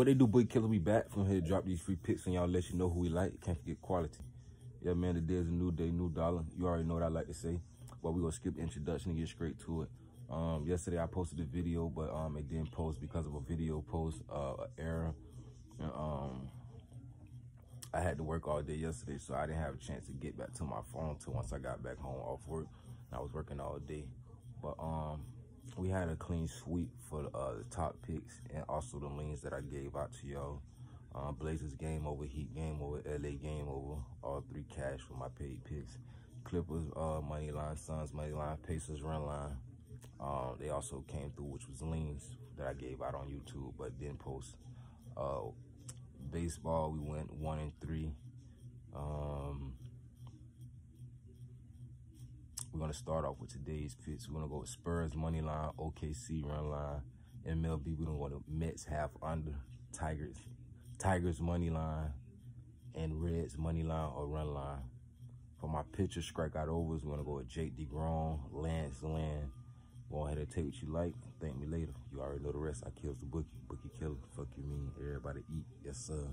What they do, Bookie Killer, we back from here, drop these free picks and y'all let you know who we like. Can't forget quality. Yeah, man, the day is a new day, new dollar. You already know what I like to say. But we gonna skip the introduction and get straight to it. Um, yesterday I posted a video, but um, it didn't post because of a video post uh, error. And, um, I had to work all day yesterday, so I didn't have a chance to get back to my phone till once I got back home off work. I was working all day, but um, we had a clean sweep for uh, the top picks and also the leans that I gave out to y'all. Um, Blazers game over, Heat game over, LA game over, all three cash for my paid picks. Clippers uh, money line, Suns money line, Pacers run line. Um, they also came through, which was leans that I gave out on YouTube, but didn't post. Uh, baseball, we went one and three. Um, we're gonna start off with today's picks. We're gonna go with Spurs money line, OKC run line, MLB. We're gonna go to Mets half under, Tigers, Tigers money line, and Reds money line or run line. For my pitcher strikeout overs, we're gonna go with Jake DeGrom, Lance Lynn. Go ahead and take what you like. Thank me later. You already know the rest. I kills the bookie. Bookie killer. Fuck you mean. Everybody eat. Yes, sir.